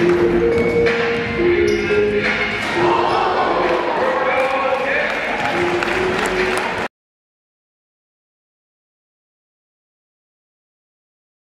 Música